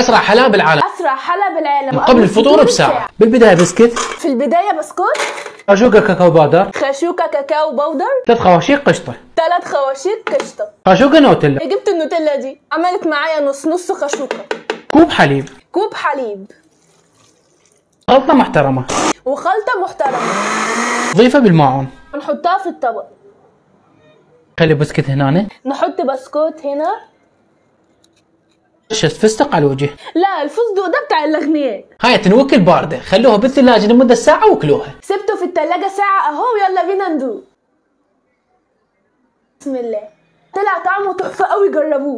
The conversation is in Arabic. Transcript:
أسرع حلا بالعالم. أسرع حلا بالعالم. من قبل الفطور بساعة. بالبداية بسكت. في البداية بسكوت خاشوكا كاكاو بودر. خاشوكا كاكاو بودر. ثلاث خواشيق قشطة. ثلاث خواشيق قشطة. خاشوكا نوتيلا. جبت النوتيلا دي. عملت معايا نص نص خاشوكا كوب حليب. كوب حليب. خلطة محترمة. وخلطة محترمة. ضيفة بالماعون. نحطها في الطبق. خلي بسكت هنا نحط بسكوت هنا. رشة فستق على الوجه لا الفستق ده بتاع الاغنياء هاي تنوكل باردة. خلوها بالثلاجة لمدة ساعة وكلوها. سبته في التلاجة ساعة أهو يلا بينا ندوق. بسم الله. طلع طعمه تحفة قوي جربوه.